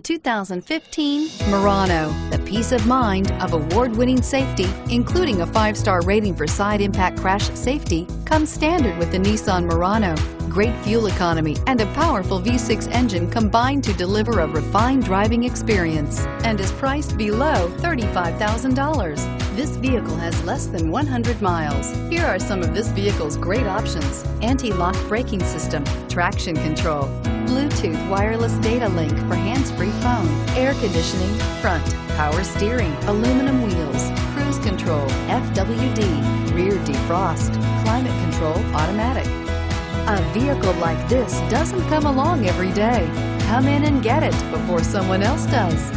2015 Murano. The peace of mind of award-winning safety, including a five-star rating for side impact crash safety, comes standard with the Nissan Murano. Great fuel economy and a powerful V6 engine combine to deliver a refined driving experience and is priced below $35,000. This vehicle has less than 100 miles. Here are some of this vehicle's great options. Anti-lock braking system, traction control, Bluetooth wireless data link for hands-free phone, air conditioning, front, power steering, aluminum wheels, cruise control, FWD, rear defrost, climate control automatic. A vehicle like this doesn't come along every day. Come in and get it before someone else does.